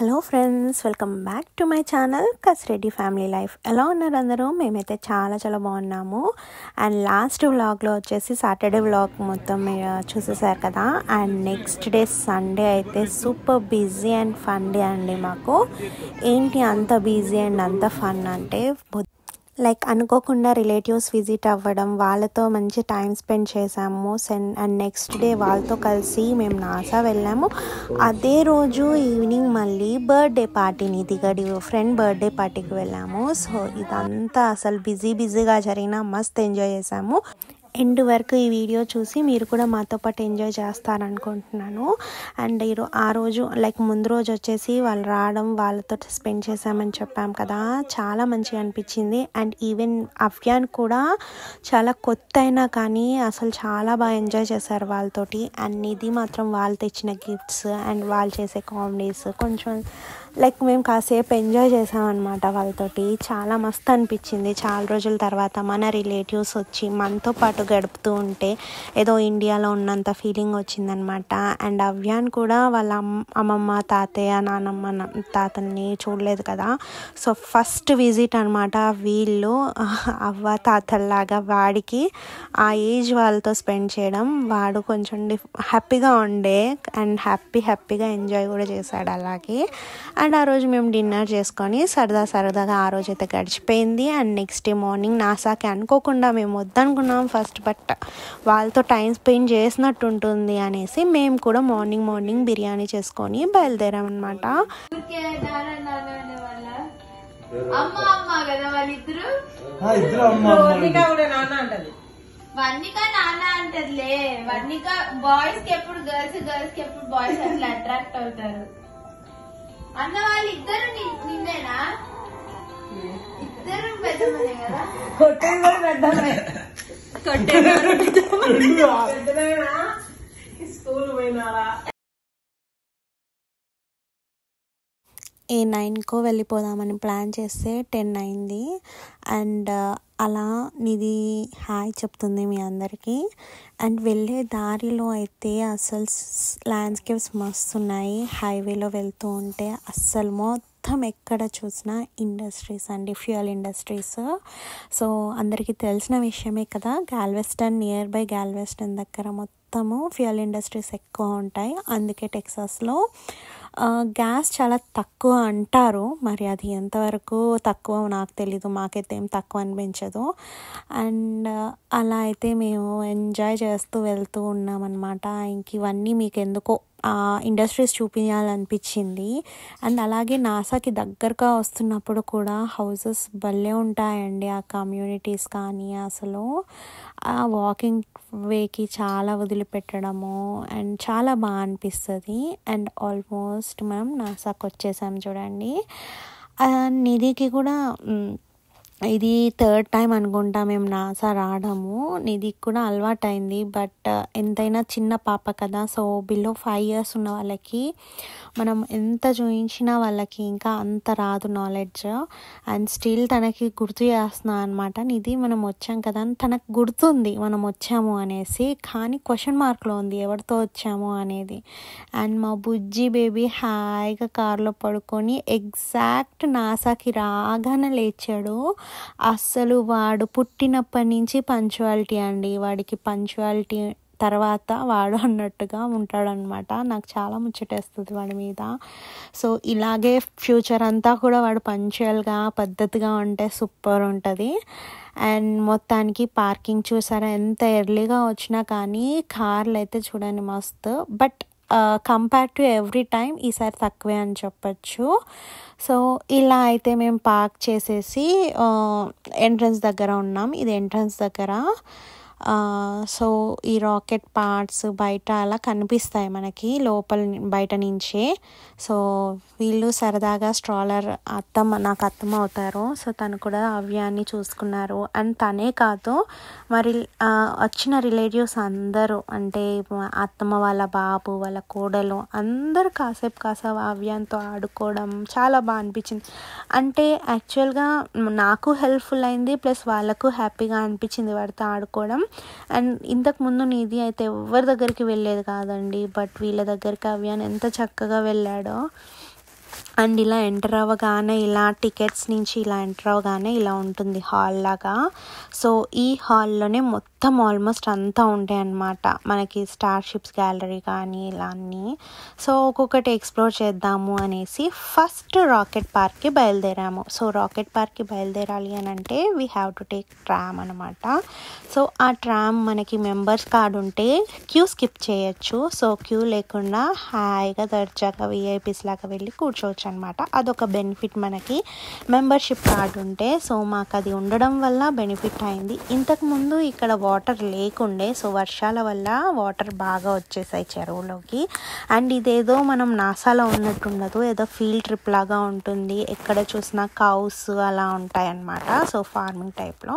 Hello friends welcome back to my channel Kasireddy family life. ఎలా ఉన్నారు అందరూ? మేమైతే చాలా చాలా బాగున్నాము. అండ్ లాస్ట్ వ్లాగ్లో వచ్చేసి సాటర్డే వ్లాగ్ మొత్తం మీరు చూసేసారు కదా? అండ్ నెక్స్ట్ డే సండే అయితే super busy and fun day అండి మాకు. ఏంటి అంత బిజీ అండ్ అంత ఫన్ అంటే లైక్ అనుకోకుండా రిలేటివ్స్ విజిట్ అవ్వడం వాళ్ళతో మంచి టైం స్పెండ్ చేసాము సెన్ అండ్ నెక్స్ట్ డే వాళ్ళతో కలిసి మేము నాసా వెళ్ళాము. అదే రోజు ఈవినింగ్ మళ్ళీ బర్త్డే పార్టీని దిగడి ఫ్రెండ్ బర్త్డే పార్టీకి వెళ్ళాము. సో ఇదంతా అసలు బిజీ బిజీగా జరిగిన మస్త్ ఎంజాయ్ చేసాము ఎండ్ వరకు ఈ వీడియో చూసి మీరు కూడా మాతో పాటు ఎంజాయ్ చేస్తారనుకుంటున్నాను. అండ్ ఈరో ఆ రోజు లైక్ ముందు రోజు వచ్చేసి వాళ్ళు రావడం వాళ్ళతో స్పెండ్ చేసామని చెప్పాం కదా. చాలా మంచిగా అనిపించింది. అండ్ ఈవెన్ అఫ్యాన్ కూడా చాలా కొత్త అయినా కానీ అసలు చాలా బాగా ఎంజాయ్ చేశారు వాళ్ళతోటి. అండ్ ఇది మాత్రం వాళ్ళు తెచ్చిన గిఫ్ట్స్ అండ్ వాళ్ళు చేసే కామెడీస్ కొంచెం లైక్ మేము కాసేపు ఎంజాయ్ చేసామన్నమాట వాళ్ళతోటి. చాలా మస్తు అనిపించింది. చాలా రోజుల తర్వాత మన రిలేటివ్స్ వచ్చి మనతో పాటు గడుపుతూ ఉంటే ఏదో ఇండియాలో ఉన్నంత ఫీలింగ్ వచ్చిందనమాట అండ్ అవ్యాన్ కూడా వాళ్ళ అమ్మమ్మ తాతయ్య నానమ్మ తాతల్ని చూడలేదు కదా. సో ఫస్ట్ విజిట్ అనమాట వీళ్ళు. అవ్వ తాతల్లాగా వాడికి ఆ ఏజ్ వాళ్ళతో స్పెండ్ చేయడం. వాడు కొంచెం హ్యాపీగా ఉండే అండ్ హ్యాపీ హ్యాపీగా ఎంజాయ్ కూడా చేశాడు అలాగే. అండ్ ఆ రోజు మేము డిన్నర్ చేసుకొని సరదా సరదాగా ఆ రోజు అయితే గడిచిపోయింది. అండ్ నెక్స్ట్ డే మార్నింగ్ నాసాకి అనుకోకుండా మేము వద్దనుకున్నాం. ఫస్ట్ బట్ వాళ్ళతో టైం స్పెండ్ చేసినట్టు ఉంటుంది అనేసి మేము కూడా మార్నింగ్ మార్నింగ్ బిర్యానీ చేసుకొని బయలుదేరాం అనమాట అమ్మ అమ్మ కదా వాళ్ళిద్దరు? ఇద్దరు అమ్మ వన్నిక కూడా నాన్న అంటది. వన్నిక నాన్న అంటదిలే. వన్నిక బాయ్స్కి ఎప్పుడు గర్ల్స్ గర్ల్స్కి ఎప్పుడు బాయ్స్ అట్లా అట్రాక్ట్ అవుతారు. అన్న వాళ్ళిద్దరు ని- నిన్నేనా? ఇద్దరు పెద్దమనే కదా? కొట్టేది కూడా పెద్దమే పెద్దమేనా. స్కూల్ పోయినారా? ఏ నైన్కో వెళ్ళిపోదామని ప్లాన్ చేస్తే టెన్ అయింది. అండ్ అలా నిధి హాయ్ చెప్తుంది మీ అందరికీ. అండ్ వెళ్ళే దారిలో అయితే అసలు ల్యాండ్స్కేప్స్ మస్తు ఉన్నాయి హైవేలో వెళ్తూ ఉంటే అస్సలు మొత్తం ఎక్కడ చూసినా ఇండస్ట్రీస్ అండి ఫ్యూయల్ ఇండస్ట్రీస్. సో అందరికీ తెలిసిన విషయమే కదా గ్యాల్వెస్టన్ నియర్ బై గాల్వెస్టన్ దగ్గర మొత్తం మొత్తము ఫ్యూయల్ ఇండస్ట్రీస్ ఎక్కువ ఉంటాయి. అందుకే టెక్సాస్లో గ్యాస్ చాలా తక్కువ అంటారు. మరి అది ఎంతవరకు తక్కువ నాకు తెలీదు మాకైతే ఏం తక్కువ అనిపించదు. అండ్ అలా అయితే మేము ఎంజాయ్ చేస్తూ వెళ్తూ ఉన్నామన్నమాట. ఇంక ఇవన్నీ మీకు ఎందుకో ఇండస్ట్రీస్ చూపించాలనిపించింది. అండ్ అలాగే నాసాకి దగ్గరగా వస్తున్నప్పుడు కూడా హౌసెస్ భలే ఉంటాయండి ఆ కమ్యూనిటీస్ కానీ అసలు. ఆ వాకింగ్ వేకి చాలా వదిలిపెట్టడము అండ్ చాలా బాగా అనిపిస్తుంది. అండ్ ఆల్మోస్ట్ మనం నాసాకు వచ్చేసాం చూడండి. నిధికి కూడా ఇది థర్డ్ టైం అనుకుంటా మేము నాసా రావడము. ఇది కూడా అలవాటైంది. బట్ ఎంతైనా చిన్న పాప కదా. సో బిలో ఫైవ్ ఇయర్స్ ఉన్న వాళ్ళకి మనం ఎంత చూయించినా వాళ్ళకి ఇంకా అంత రాదు నాలెడ్జ్. అండ్ స్టిల్ తనకి గుర్తు చేస్తున్నా అనమాట ఇది మనం వచ్చాం కదా అని తనకు గుర్తుంది మనం వచ్చాము అనేసి. కానీ క్వశ్చన్ మార్క్లో ఉంది ఎవరితో వచ్చాము అనేది. అండ్ మా బుజ్జి బేబీ హాయిగా కారులో పడుకొని ఎగ్జాక్ట్ నాసాకి రాగానే లేచాడు. అస్సలు వాడు పుట్టినప్పటి నుంచి పంచువాలిటీ అండి. వాడికి పంచువాలిటీ తర్వాత వాడు అన్నట్టుగా ఉంటాడనమాట నాకు చాలా ముచ్చటేస్తుంది వాడి మీద. సో ఇలాగే ఫ్యూచర్ అంతా కూడా వాడు పంచువల్గా పద్ధతిగా ఉంటే సూపర్ ఉంటుంది. అండ్ మొత్తానికి పార్కింగ్ చూసారా? ఎంత ఎర్లీగా వచ్చినా కానీ కార్లు అయితే చూడండి మస్తు. But compare to every time ఈసారి తక్కువే అని చెప్పచ్చు. సో ఇలా అయితే మేము పార్క్ చేసేసి ఎంట్రన్స్ దగ్గర ఉన్నాం. ఇది ఎంట్రన్స్ దగ్గర. సో ఈ రాకెట్ పార్ట్స్ బయట అలా కనిపిస్తాయి మనకి లోపల బయట నుంచే. సో వీళ్ళు సరదాగా స్ట్రాలర్ అత్తమ్మ నాకు అత్తమ్మ అవుతారు. సో తను కూడా అవ్యాన్ని చూసుకున్నారు. అండ్ తనే కాదు మరి వచ్చిన రిలేటివ్స్ అందరూ అంటే అత్తమ్మ వాళ్ళ బాబు వాళ్ళ కోడలు అందరూ కాసేపు కాసేపు అవ్యాన్తో ఆడుకోవడం చాలా బాగా అనిపించింది. అంటే యాక్చువల్గా నాకు హెల్ప్ఫుల్ అయింది ప్లస్ వాళ్ళకు హ్యాపీగా అనిపించింది వాడితో ఆడుకోవడం. అండ్ ఇంతకు ముందు నిధి అయితే ఎవరి దగ్గరికి వెళ్ళేది కాదండి బట్ వీళ్ళ దగ్గరికి అవ్యాన్ ఎంత చక్కగా వెళ్ళాడో. అండ్ ఇలా ఎంటర్ అవ్వగానే ఇలా టికెట్స్ నుంచి ఇలా ఎంటర్ అవ్వగానే ఇలా ఉంటుంది హాల్ లాగా. సో ఈ హాల్లోనే మొత్తం మొత్తం ఆల్మోస్ట్ అంతా ఉంటాయి అన్నమాట మనకి స్టార్ షిప్స్ గ్యాలరీ కానీ ఇలా అన్నీ. సో ఒక్కొక్కటి ఎక్స్ప్లోర్ చేద్దాము అనేసి ఫస్ట్ రాకెట్ పార్క్కి బయలుదేరాము. సో రాకెట్ పార్క్కి బయలుదేరాలి అని అంటే we have to take tram అనమాట సో ఆ ట్రామ్ మనకి మెంబర్స్ కార్డ్ ఉంటే క్యూ స్కిప్ చేయొచ్చు. సో క్యూ లేకుండా హాయిగా దర్జాగా విఐపీస్ లాగా వెళ్ళి కూర్చోవచ్చు అనమాట అదొక బెనిఫిట్ మనకి. మెంబర్షిప్ కార్డ్ ఉంటే సో మాకు అది ఉండడం వల్ల బెనిఫిట్ అయింది. ఇంతకుముందు ఇక్కడ వాటర్ లేకుండే సో వర్షాల వల్ల వాటర్ బాగా వచ్చేసాయి చెరువులోకి. అండ్ ఇదేదో మనం నాసాలో ఉన్నట్టు ఉండదు ఏదో ఫీల్డ్ ట్రిప్ లాగా ఉంటుంది. ఎక్కడ చూసినా కౌస్ అలా ఉంటాయన్నమాట సో ఫార్మింగ్ టైప్లో.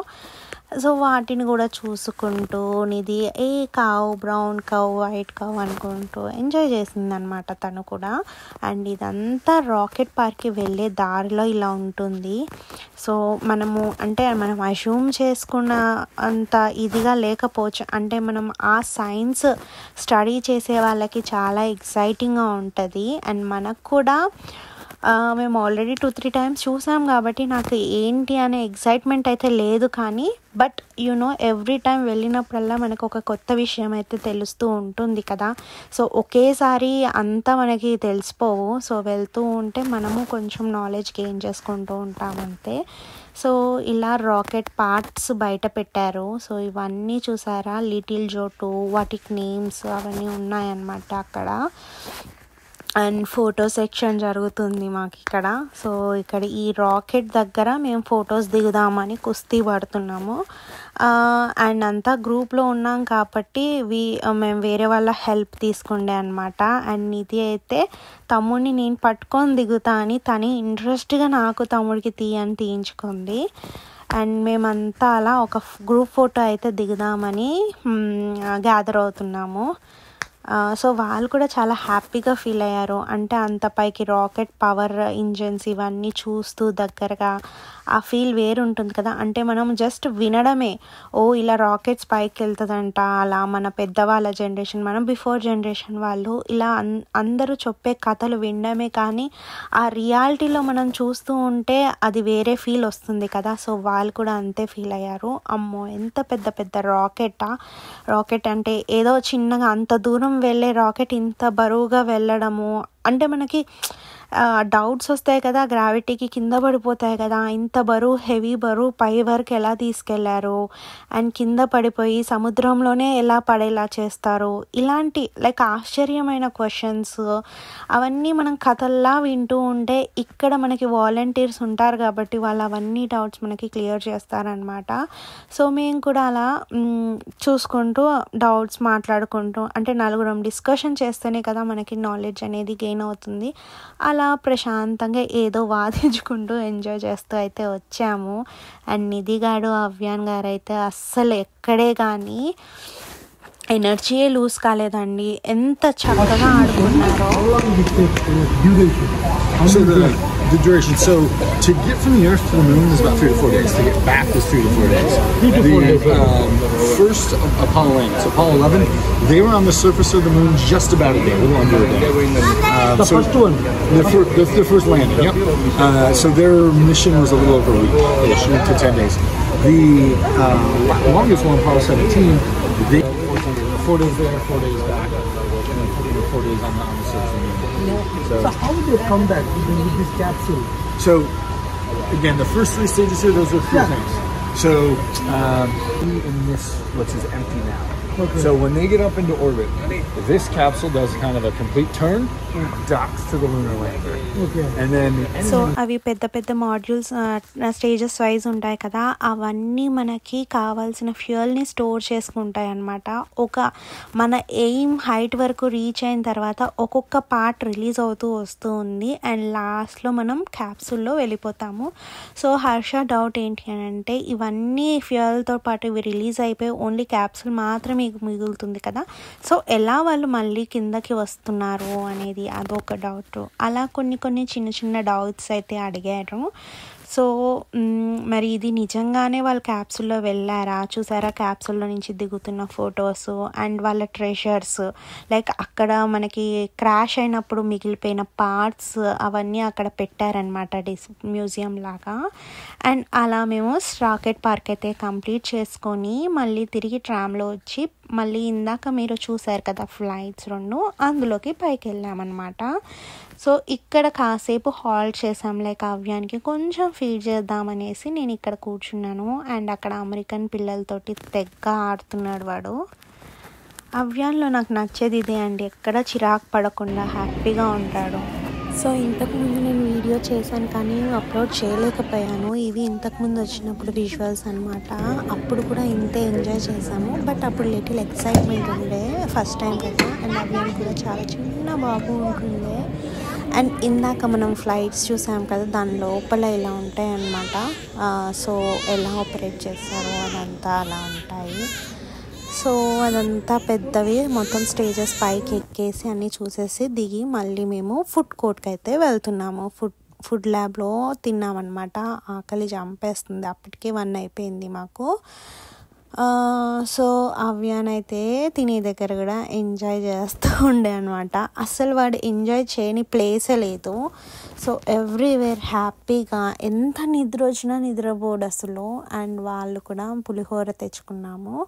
సో వాటిని కూడా చూసుకుంటూ ఇది ఏ కావు బ్రౌన్ కవ్ వైట్ కవ్ అనుకుంటూ ఎంజాయ్ చేసింది అనమాట తను కూడా. అండ్ ఇదంతా రాకెట్ పార్క్కి వెళ్ళే దారిలో ఇలా ఉంటుంది. సో మనము అంటే మనం అజ్యూమ్ చేసుకున్న అంత ఇదిగా లేకపోవచ్చు. అంటే మనం ఆ సైన్స్ స్టడీ చేసే వాళ్ళకి చాలా ఎక్సైటింగ్గా ఉంటుంది. అండ్ మనకు కూడా మేము ఆల్రెడీ టూ త్రీ టైమ్స్ చూసాం కాబట్టి నాకు ఏంటి అనే ఎగ్జైట్మెంట్ అయితే లేదు కానీ but you know every time వెళ్ళినప్పుడల్లా మనకు ఒక కొత్త విషయం అయితే తెలుస్తూ ఉంటుంది కదా. సో ఒకేసారి అంతా మనకి తెలిసిపోవు. సో వెళ్తూ ఉంటే మనము కొంచెం నాలెడ్జ్ గెయిన్ చేసుకుంటూ ఉంటామంతే సో ఇలా రాకెట్ పార్ట్స్ బయట పెట్టారు. సో ఇవన్నీ చూసారా? లిటిల్ జోటు వాటికి నేమ్స్ అవన్నీ ఉన్నాయన్నమాట అక్కడ. అండ్ ఫోటో సెక్షన్ జరుగుతుంది మాకు ఇక్కడ. సో ఇక్కడ ఈ రాకెట్ దగ్గర మేము ఫొటోస్ దిగుదామని కుస్తీ పడుతున్నాము. అండ్ అంతా గ్రూప్లో ఉన్నాం కాబట్టి వి మేము వేరే వాళ్ళ హెల్ప్ తీసుకుండే అనమాట అండ్ ఇది అయితే తమ్ముడిని నేను పట్టుకొని దిగుతా అని తను ఇంట్రెస్ట్గా నాకు తమ్ముడికి తీయని తీయించుకుంది. అండ్ మేమంతా అలా ఒక గ్రూప్ ఫోటో అయితే దిగుదామని గ్యాదర్ అవుతున్నాము. సో వాళ్ళు కూడా చాలా హ్యాపీగా ఫీల్ అయ్యారు. అంటే అంత పైకి రాకెట్ పవర్ ఇంజన్స్ ఇవన్నీ చూస్తూ దగ్గరగా ఆ ఫీల్ వేరు ఉంటుంది కదా. అంటే మనం జస్ట్ వినడమే. ఓ ఇలా రాకెట్స్ పైకి వెళ్తుందంట అలా మన పెద్దవాళ్ళ జనరేషన్ మనం బిఫోర్ జనరేషన్ వాళ్ళు ఇలా అన్ అందరూ చెప్పే కథలు వినడమే కానీ ఆ రియాలిటీలో మనం చూస్తూ ఉంటే అది వేరే ఫీల్ వస్తుంది కదా. సో వాళ్ళు కూడా అంతే ఫీల్ అయ్యారు. అమ్మో ఎంత పెద్ద పెద్ద రాకెటా? రాకెట్ అంటే ఏదో చిన్నగా అంత దూరం వెళ్ళే రాకెట్ ఇంత బరువుగా వెళ్ళడము అంటే మనకి డౌట్స్ వస్తాయి కదా గ్రావిటీకి కింద పడిపోతాయి కదా ఇంత బరువు హెవీ బరువు పై వరకు ఎలా తీసుకెళ్ళారు? అండ్ కింద పడిపోయి సముద్రంలోనే ఎలా పడేలా చేస్తారు? ఇలాంటి లైక్ ఆశ్చర్యమైన క్వశ్చన్స్ అవన్నీ మనం కథల్లా వింటూ ఉంటే ఇక్కడ మనకి వాలంటీర్స్ ఉంటారు కాబట్టి వాళ్ళు అవన్నీ డౌట్స్ మనకి క్లియర్ చేస్తారనమాట సో మేము కూడా అలా చూసుకుంటూ డౌట్స్ మాట్లాడుకుంటూ అంటే నలుగురం డిస్కషన్ చేస్తేనే కదా మనకి నాలెడ్జ్ అనేది గెయిన్ అవుతుంది. అలా ప్రశాంతంగా ఏదో వాదించుకుంటూ ఎంజాయ్ చేస్తూ అయితే వచ్చాము. అండ్ నిధి గారు అవ్యాన్ గారు అయితే అస్సలు ఎక్కడే కానీ ఎనర్జీయే లూజ్ కాలేదండి ఎంత చక్కగా ఆడుకున్నారో How long did it take uh, duration? How So many the, days? the duration. So to get from the Earth to the Moon is about three to four days. To get back is three to four days. Three to the, four days, right. Um, first Apollo landing. So Apollo 11, they were on the surface of the Moon just about a day, a little under a day. Um, The so first one. The, fir- the, the first landing. Yep. Uh, so their mission was a little over a week, ish, week to ten days. The uh, longest one, Apollo 17, they four days there, four days back, and then four days on the, on the surface of the Moon. So how did they come back with with this capsule? So, again, the first three stages here, those are three Yeah. things. So, um, in this, which is empty now. Okay. So when they get up into orbit, this capsule does kind of a complete turn, docks to the lunar lander, Okay. and then so అవి పెద్ద పెద్ద modules stages wise ఉంటాయి కదా అవన్నీ మనకి కావాల్సిన ఫ్యూయల్ని store చేసుకుంటాయి అన్నమాట ఒక మన ఎయిమ్ హైట్ వరకు రీచ్ అయిన తర్వాత ఒక్కొక్క పార్ట్ రిలీజ్ అవుతూ వస్తూ ఉంది అండ్ లాస్ట్లో మనం క్యాప్సూల్లో వెళ్ళిపోతాము సో హర్ష డౌట్ ఏంటి అని అంటే ఇవన్నీ ఫ్యూయల్తో పాటు ఇవి రిలీజ్ అయిపోయి ఓన్లీ క్యాప్సూల్ మాత్రమే మిగులుతుంది కదా. సో ఎలా వాళ్ళు మళ్ళీ కిందకి వస్తున్నారు అనేది అదొక డౌట్ అలా కొన్ని కొన్ని చిన్న చిన్న డౌట్స్ అయితే అడిగారు. సో మరి ఇది నిజంగానే వాళ్ళు క్యాప్సుల్లో వెళ్ళారా? చూసారా క్యాప్సుల్లో నుంచి దిగుతున్న ఫొటోస్ అండ్ వాళ్ళ ట్రెషర్స్ లైక్ అక్కడ మనకి క్రాష్ అయినప్పుడు మిగిలిపోయిన పార్ట్స్ అవన్నీ అక్కడ పెట్టారనమాట డిస్ మ్యూజియం లాగా. అండ్ అలా మేము రాకెట్ పార్క్ అయితే కంప్లీట్ చేసుకొని మళ్ళీ తిరిగి ట్రామ్లో వచ్చి మళ్ళీ ఇందాక మీరు చూసారు కదా ఫ్లైట్స్ రెండు అందులోకి పైకి వెళ్ళామన్నమాట సో ఇక్కడ కాసేపు హాల్ట్ చేసాం లైక్ అవ్యానికి కొంచెం ఫీడ్ చేద్దామనేసి నేను ఇక్కడ కూర్చున్నాను. అండ్ అక్కడ అమెరికన్ పిల్లలతోటి తెగ్గ ఆడుతున్నాడు వాడు. అవ్యాన్లో నాకు నచ్చేది ఇదే అండి ఎక్కడ చిరాకు పడకుండా హ్యాపీగా ఉంటాడు. సో ఇంతకుముందు నేను వీడియో చేశాను కానీ అప్లోడ్ చేయలేకపోయాను. ఇవి ఇంతకుముందు వచ్చినప్పుడు విజువల్స్ అనమాట అప్పుడు కూడా ఇంతే ఎంజాయ్ చేశాము బట్ అప్పుడు లిటిల్ ఎక్సైట్మెంట్ ఉండే ఫస్ట్ టైం కదా. అండ్ అభియాన్ కూడా చాలా చిన్న బాబు ఉంటుండే. అండ్ ఇందాక మనం ఫ్లైట్స్ చూసాం కదా దాని లోపల ఇలా ఉంటాయి అన్నమాట సో ఎలా ఆపరేట్ చేస్తారో అదంతా అలా ఉంటాయి. సో అదంతా పెద్దవి. మొత్తం స్టేజెస్ పైకి ఎక్కేసి అన్నీ చూసేసి దిగి మళ్ళీ మేము ఫుడ్ కోర్ట్కి అయితే వెళ్తున్నాము. ఫుడ్ ఫుడ్ ల్యాబ్లో తిన్నామన్నమాట. ఆకలి చంపేస్తుంది. అప్పటికే వన్ అయిపోయింది మాకు. సో అవ్యాన్ అయితే తినే దగ్గర కూడా ఎంజాయ్ చేస్తూ ఉండే అనమాట అసలు వాడు ఎంజాయ్ చేయని ప్లేసే లేదు. సో ఎవ్రీవేర్ హ్యాపీగా ఎంత నిద్ర వచ్చినా నిద్రపోడు అసలు. అండ్ వాళ్ళు కూడా పులిహోర తెచ్చుకున్నాము.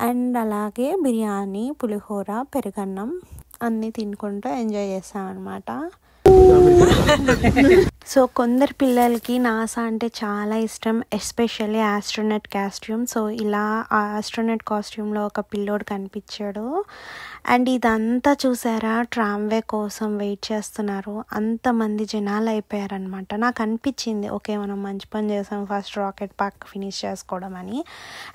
అండ్ అలాగే బిర్యానీ పులిహోర పెరుగన్నం అన్నీ తినుకుంటూ ఎంజాయ్ చేసామన్నమాట. సో కొందరు పిల్లలకి నాసా అంటే చాలా ఇష్టం ఎస్పెషల్లీ ఆస్ట్రోనట్ కాస్ట్యూమ్. సో ఇలా ఆ ఆస్ట్రోనట్ కాస్ట్యూమ్లో ఒక పిల్లోడు కనిపించాడు. అండ్ ఇదంతా చూసారా? ట్రామ్వే కోసం వెయిట్ చేస్తున్నారు. అంతమంది జనాలు అయిపోయారనమాట నాకు అనిపించింది ఓకే మనం మంచి పని చేసాం ఫస్ట్ రాకెట్ పార్క్ ఫినిష్ చేసుకోవడం అని.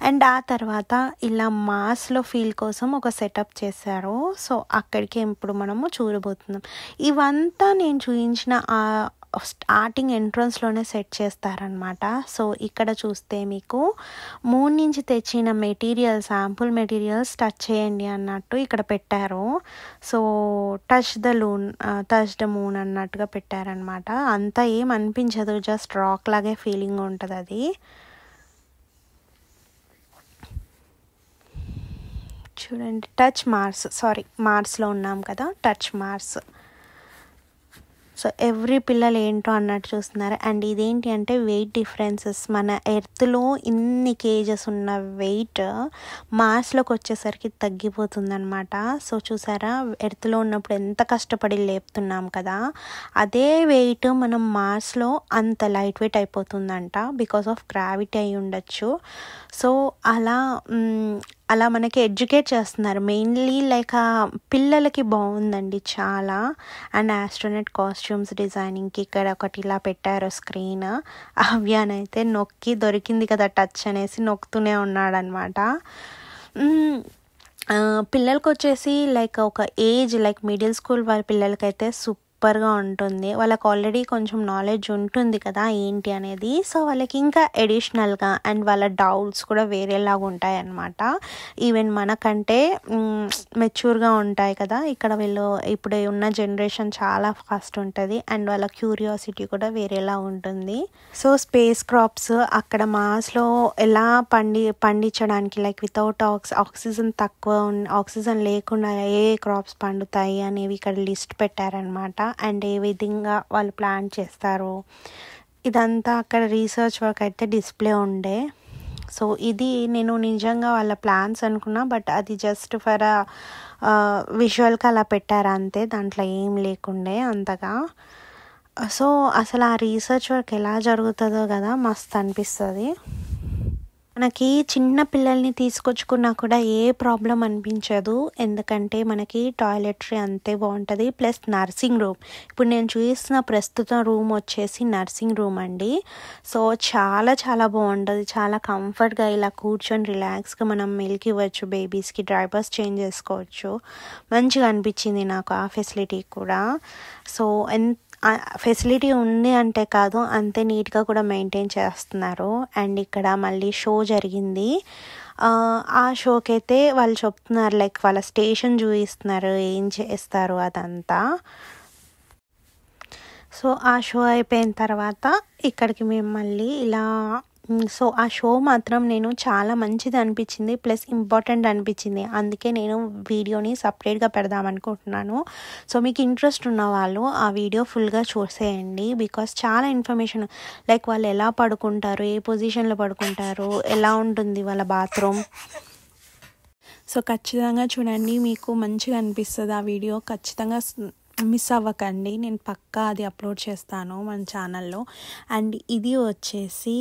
అండ్ ఆ తర్వాత ఇలా మాస్లో ఫీల్ కోసం ఒక సెటప్ చేశారు. సో అక్కడికి ఇప్పుడు మనము చూడబోతున్నాం. ఇవంతా నేను చూపించిన ఆ స్టార్టింగ్ ఎంట్రన్స్లోనే సెట్ చేస్తారనమాట సో ఇక్కడ చూస్తే మీకు మూన్ నుంచి తెచ్చిన మెటీరియల్ శాంపుల్ మెటీరియల్స్ టచ్ చేయండి అన్నట్టు ఇక్కడ పెట్టారు. So touch the loon touch the moon అన్నట్టుగా పెట్టారనమాట అంతా ఏం అనిపించదు జస్ట్ రాక్ లాగే ఫీలింగ్ ఉంటుంది అది. చూడండి టచ్ మార్స్ సారీ మార్స్లో ఉన్నాం కదా టచ్ మార్స్. సో ఎవ్రీ పిల్లలు ఏంటో అన్నట్టు చూస్తున్నారు. అండ్ ఇదేంటి అంటే వెయిట్ డిఫరెన్సెస్. మన ఎర్త్లో ఇన్ని కేజెస్ ఉన్న వెయిట్ మార్స్లోకి వచ్చేసరికి తగ్గిపోతుందన్నమాట. సో చూసారా? ఎర్త్లో ఉన్నప్పుడు ఎంత కష్టపడి లేపుతున్నాం కదా? అదే వెయిట్ మనం మార్స్లో అంత లైట్ వెయిట్ అయిపోతుందంట. బికాస్ ఆఫ్ గ్రావిటీ అయి ఉండొచ్చు సో అలా అలా మనకి ఎడ్యుకేట్ చేస్తున్నారు. మెయిన్లీ లైక్ ఆ పిల్లలకి బాగుందండి చాలా. అండ్ ఆస్ట్రోనెట్ కాస్ట్యూమ్స్ డిజైనింగ్కి ఇక్కడ ఒకటి ఇలా పెట్టారు స్క్రీన్ అవ్యాన్ అయితే నొక్కి దొరికింది కదా టచ్ అనేసి నొక్కుతూనే ఉన్నాడనమాట hmm, పిల్లలకి వచ్చేసి లైక్ ఒక ఏజ్ లైక్ మిడిల్ స్కూల్ వాళ్ళ పిల్లలకైతే సూపర్గా ఉంటుంది. వాళ్ళకి ఆల్రెడీ కొంచెం నాలెడ్జ్ ఉంటుంది కదా ఏంటి అనేది. సో వాళ్ళకి ఇంకా ఎడిషనల్గా అండ్ వాళ్ళ డౌట్స్ కూడా వేరేలాగా ఉంటాయి అన్నమాట ఈవెన్ మనకంటే మెచ్యూర్గా ఉంటాయి కదా. ఇక్కడ వీళ్ళు ఇప్పుడు ఉన్న జనరేషన్ చాలా ఫాస్ట్ ఉంటుంది. అండ్ వాళ్ళ క్యూరియాసిటీ కూడా వేరేలా ఉంటుంది. సో స్పేస్ క్రాప్స్ అక్కడ మాస్లో ఎలా పండి పండించడానికి లైక్ వితౌట్ ఆక్స్ ఆక్సిజన్ తక్కువ ఆక్సిజన్ లేకుండా ఏ క్రాప్స్ పండుతాయి అనేవి ఇక్కడ లిస్ట్ పెట్టారనమాట అండ్ ఏ విధంగా వాళ్ళు ప్లాన్ చేస్తారు. ఇదంతా అక్కడ రీసెర్చ్ వర్క్ అయితే డిస్ప్లే ఉండే. సో ఇది నేను నిజంగా వాళ్ళ ప్లాన్స్ అనుకున్నా బట్ అది జస్ట్ ఫర్ విజువల్గా అలా పెట్టారు అంతే. దాంట్లో ఏం లేకుండే అంతగా. సో అసలు ఆ రీసెర్చ్ వర్క్ ఎలా జరుగుతుందో కదా మస్తు అనిపిస్తుంది. మనకి చిన్న పిల్లల్ని తీసుకొచ్చుకున్నా కూడా ఏ ప్రాబ్లం అనిపించదు. ఎందుకంటే మనకి టాయిలెటరీ అంతే బాగుంటుంది. Plus nursing room. ఇప్పుడు నేను చూసిన ప్రస్తుతం రూమ్ వచ్చేసి నర్సింగ్ రూమ్ అండి. సో చాలా చాలా బాగుంటుంది. చాలా కంఫర్ట్గా ఇలా కూర్చొని రిలాక్స్గా మనం మిల్క్ ఇవ్వచ్చు బేబీస్కి డ్రైవర్స్ చేంజ్ చేసుకోవచ్చు. మంచిగా అనిపించింది నాకు ఆ ఫెసిలిటీ కూడా. సో ఎంత ఫెసిలిటీ ఉంది అంటే కాదు అంతే నీట్గా కూడా మెయింటైన్ చేస్తున్నారు. అండ్ ఇక్కడ మళ్ళీ షో జరిగింది. ఆ, షోకి అయితే వాళ్ళు చెప్తున్నారు లైక్ వాళ్ళ స్టేషన్ చూపిస్తున్నారు ఏం చేస్తారు అదంతా. సో ఆ షో అయిపోయిన తర్వాత ఇక్కడికి మేము మళ్ళీ ఇలా సో ఆ షో మాత్రం నేను చాలా మంచిది అనిపించింది ప్లస్ ఇంపార్టెంట్ అనిపించింది. అందుకే నేను వీడియోని సపరేట్గా పెడదాం అనుకుంటున్నాను. సో మీకు ఇంట్రెస్ట్ ఉన్న వాళ్ళు ఆ వీడియో ఫుల్గా చూసేయండి. బికాస్ చాలా ఇన్ఫర్మేషన్ లైక్ వాళ్ళు ఎలా పడుకుంటారు ఏ పొజిషన్లో పడుకుంటారు ఎలా ఉంటుంది వాళ్ళ బాత్రూమ్. సో ఖచ్చితంగా చూడండి మీకు మంచిగా అనిపిస్తుంది ఆ వీడియో. ఖచ్చితంగా మిస్ అవ్వకండి. నేను పక్కా అది అప్లోడ్ చేస్తాను మన ఛానల్లో. అండ్ ఇది వచ్చేసి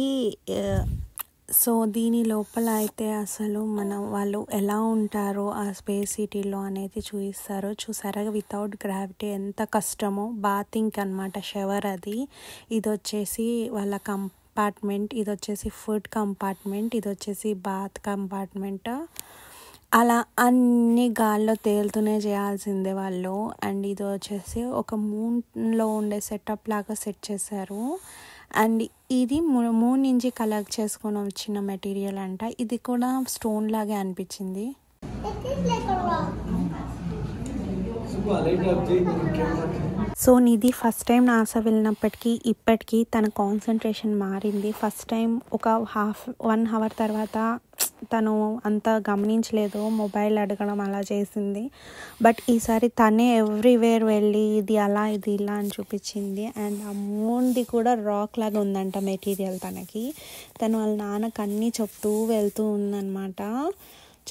సో దీని లోపల అయితే అసలు మనం వాళ్ళు ఎలా ఉంటారో ఆ స్పేస్ సిటీలో అనేది చూపిస్తారు చూసారా? వితౌట్ గ్రావిటీ ఎంత కష్టమో. బాతింగ్ అనమాట షవర్ అది. ఇది వచ్చేసి వాళ్ళ కంపార్ట్మెంట్. ఇది వచ్చేసి ఫుడ్ కంపార్ట్మెంట్. ఇది వచ్చేసి బాత్ కంపార్ట్మెంట్. అలా అన్ని గాల్లో తేలుతూనే చేయాల్సిందే వాళ్ళు. అండ్ ఇది వచ్చేసి ఒక మూన్లో ఉండే సెటప్ లాగా సెట్ చేశారు. అండ్ ఇది మూన్ నుంచి కలెక్ట్ చేసుకొని వచ్చిన మెటీరియల్ అంట. ఇది కూడా స్టోన్ లాగే అనిపించింది. So Nidhi first time NASA వెళ్ళినప్పటికీ ఇప్పటికీ తన కాన్సన్ట్రేషన్ మారింది. ఫస్ట్ టైం ఒక హాఫ్ వన్ అవర్ తర్వాత తను అంత గమనించలేదు మొబైల్ అడగడం అలా చేసింది. బట్ ఈసారి తనే ఎవ్రీవేర్ వెళ్ళి ఇది అలా ఇది ఇలా అని చూపించింది. అండ్ ఆ మూన్ది కూడా రాక్ లాగా ఉందంట మెటీరియల్ తనకి. తను వాళ్ళ నాన్నకు అన్నీ చెప్తూ వెళ్తూ ఉందన్నమాట.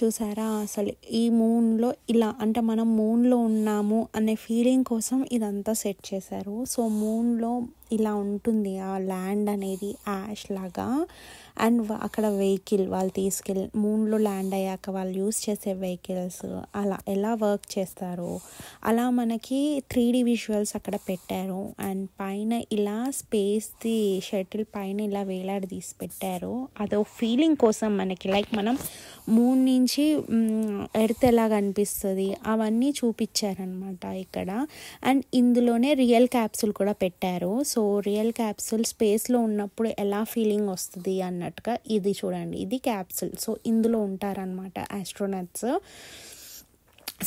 చూసారా? అసలు ఈ మూన్లో ఇలా అంటే మనం మూన్లో ఉన్నాము అనే ఫీలింగ్ కోసం ఇదంతా సెట్ చేశారు. సో మూన్లో ఇలా ఉంటుంది ఆ ల్యాండ్ అనేది యాష్ లాగా. అండ్ అక్కడ వెహికల్ వాళ్ళు తీసుకెళ్ళి మూన్లో ల్యాండ్ అయ్యాక వాళ్ళు యూస్ చేసే వెహికల్స్ అలా ఎలా వర్క్ చేస్తారు అలా మనకి త్రీ డి విజువల్స్ అక్కడ పెట్టారు. అండ్ పైన ఇలా స్పేస్ది షటిల్ పైన ఇలా వేలాడి తీసి పెట్టారు. అదో ఫీలింగ్ కోసం మనకి లైక్ మనం మూన్ నుంచి ఎర్త్ ఎలా కనిపిస్తుంది అవన్నీ చూపించారనమాట ఇక్కడ. అండ్ ఇందులోనే రియల్ క్యాప్సూల్ కూడా పెట్టారు. సో రియల్ క్యాప్సూల్ స్పేస్లో ఉన్నప్పుడు ఎలా ఫీలింగ్ వస్తుంది అన్నట్టుగా ఇది చూడండి. ఇది క్యాప్సూల్. సో ఇందులో ఉంటారనమాట ఆస్ట్రోనట్స్.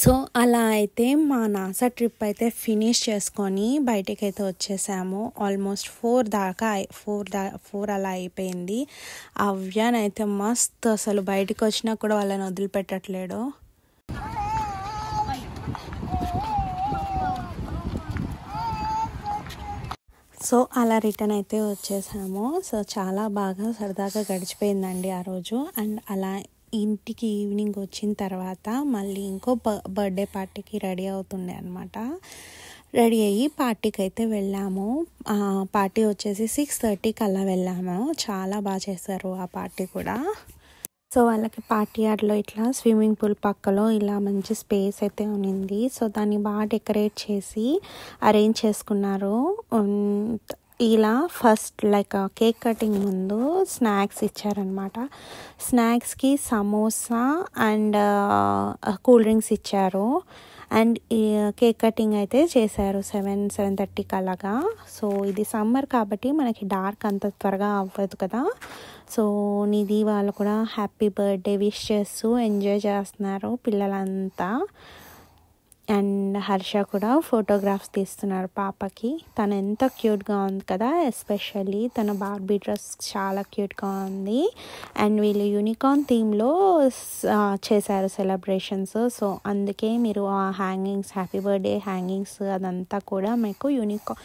సో అలా అయితే మా నాసా ట్రిప్ అయితే ఫినిష్ చేసుకొని బయటికి అయితే వచ్చేసాము. ఆల్మోస్ట్ ఫోర్ దాకా ఫోర్ దా ఫోర్ అలా అయిపోయింది. అవ్యాన్ అయితే మస్త్ అసలు బయటికి వచ్చినా కూడా వాళ్ళని వదిలిపెట్టట్లేడు. సో అలా రిటర్న్ అయితే వచ్చేసాము. సో చాలా బాగా సరదాగా గడిచిపోయిందండి ఆ రోజు. అండ్ అలా ఇంటికి ఈవినింగ్ వచ్చిన తర్వాత మళ్ళీ ఇంకో బర్త్డే పార్టీకి రెడీ అవుతుండే అనమాట రెడీ అయ్యి పార్టీకి అయితే వెళ్ళాము. పార్టీ వచ్చేసి సిక్స్ థర్టీకి అలా వెళ్ళాము. చాలా బాగా చేశారు ఆ పార్టీ కూడా. సో వాళ్ళకి పార్టీ యార్డ్లో ఇట్లా స్విమ్మింగ్ పూల్ పక్కలో ఇలా మంచి స్పేస్ అయితే ఉన్నింది. సో దాన్ని బాగా డెకరేట్ చేసి అరేంజ్ చేసుకున్నారు. ఇలా ఫస్ట్ లైక్ కేక్ కటింగ్ ముందు స్నాక్స్ ఇచ్చారనమాట స్నాక్స్కి సమోసా అండ్ కూల్ డ్రింక్స్ ఇచ్చారు. అండ్ కేక్ కటింగ్ అయితే చేశారు సెవెన్ సెవెన్ థర్టీకి అలాగా సో ఇది సమ్మర్ కాబట్టి మనకి డార్క్ అంత త్వరగా అవ్వదు కదా. సో నిధి వాళ్ళు కూడా హ్యాపీ బర్త్డే విష్ చేస్తూ ఎంజాయ్ చేస్తున్నారు పిల్లలంతా. అండ్ హర్ష కూడా ఫోటోగ్రాఫ్స్ తీస్తున్నారు పాపకి. తను ఎంత క్యూట్గా ఉంది కదా ఎస్పెషల్లీ తన బార్బీ డ్రెస్ చాలా క్యూట్గా ఉంది. అండ్ వీళ్ళు యూనికార్న్ థీమ్లో చేశారు సెలబ్రేషన్స్. సో అందుకే మీరు ఆ హ్యాంగింగ్స్ హ్యాపీ బర్త్డే హ్యాంగింగ్స్ అదంతా కూడా మీకు యూనికార్న్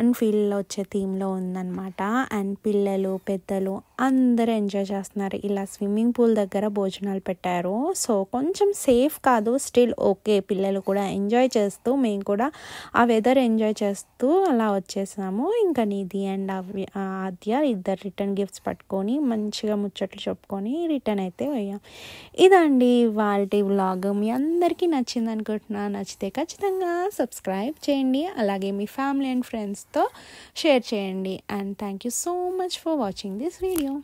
అండ్ ఫీల్డ్లో వచ్చే థీమ్లో ఉందన్నమాట. అండ్ పిల్లలు పెద్దలు అందరూ ఎంజాయ్ చేస్తున్నారు. ఇలా స్విమ్మింగ్ పూల్ దగ్గర భోజనాలు పెట్టారు. సో కొంచెం సేఫ్ కాదు స్టిల్ ఓకే పిల్లలు కూడా ఎంజాయ్ చేస్తూ మేము కూడా ఆ వెదర్ ఎంజాయ్ చేస్తూ అలా వచ్చేసాము. ఇంకా నిధి అండ్ ఆద్య ఇద్దరు రిటర్న్ గిఫ్ట్స్ పట్టుకొని మంచిగా ముచ్చట్లు చెప్పుకొని రిటర్న్ అయితే పోయాం ఇదండి వాళ్ళ వ్లాగ్. మీ అందరికీ నచ్చింది అనుకుంటున్నా నచ్చితే ఖచ్చితంగా సబ్స్క్రైబ్ చేయండి. అలాగే మీ ఫ్యామిలీ అండ్ ఫ్రెండ్స్తో షేర్ చేయండి. And thank you so much for watching this video.